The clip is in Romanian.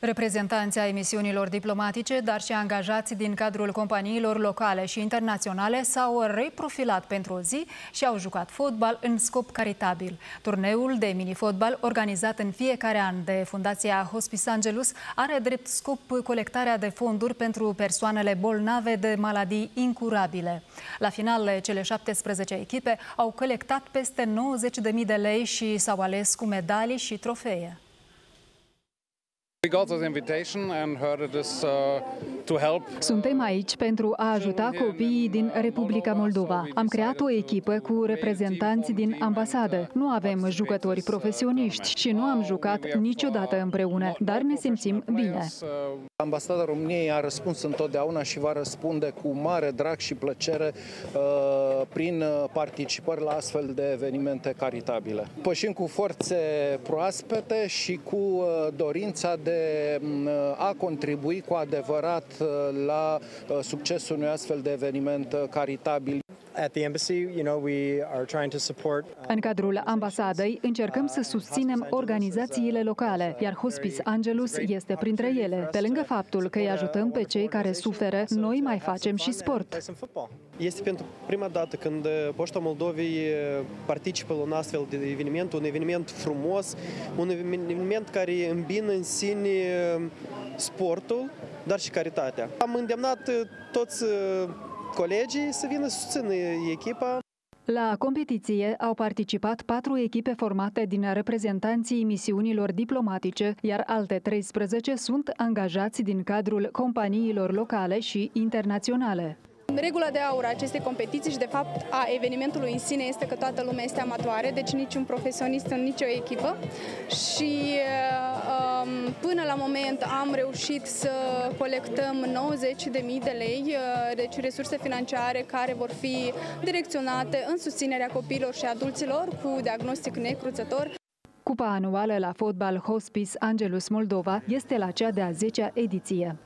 Reprezentanții ai emisiunilor diplomatice, dar și angajați din cadrul companiilor locale și internaționale s-au reprofilat pentru o zi și au jucat fotbal în scop caritabil. Turneul de mini-fotbal, organizat în fiecare an de Fundația Hospice Angelus, are drept scop colectarea de fonduri pentru persoanele bolnave de maladii incurabile. La final, cele 17 echipe au colectat peste 90.000 de lei și s-au ales cu medalii și trofee. Uh, Suntem aici pentru a ajuta copiii din Republica Moldova. Am creat o echipă cu reprezentanți din ambasadă. Nu avem jucători profesioniști și nu am jucat niciodată împreună, dar ne simțim bine. Ambasada României a răspuns întotdeauna și va răspunde cu mare drag și plăcere uh, prin uh, participări la astfel de evenimente caritabile. Pășim cu forțe proaspete și cu dorința de de mm, a contribui cu adevărat uh, la uh, succesul unui astfel de eveniment uh, caritabil. În cadrul ambasadei încercăm să susținem organizațiile locale, iar Hospice Angelus este printre ele. Pe lângă faptul că îi ajutăm pe cei care suferă, noi mai facem și sport. Este pentru prima dată când Poșta Moldovei participă la un astfel de eveniment, un eveniment frumos, un eveniment care îmbină în sine sportul, dar și caritatea. Am îndemnat toți colegii să vină să susțină echipa. La competiție au participat patru echipe formate din reprezentanții misiunilor diplomatice, iar alte 13 sunt angajați din cadrul companiilor locale și internaționale. Regula de aur a acestei competiții și de fapt a evenimentului în sine este că toată lumea este amatoare, deci niciun profesionist în nicio echipă și um, până la moment am reușit să colectăm 90.000 de lei, uh, deci resurse financiare care vor fi direcționate în susținerea copiilor și adulților cu diagnostic necruțător. Cupa anuală la fotbal Hospice Angelus Moldova este la cea de-a 10-a ediție.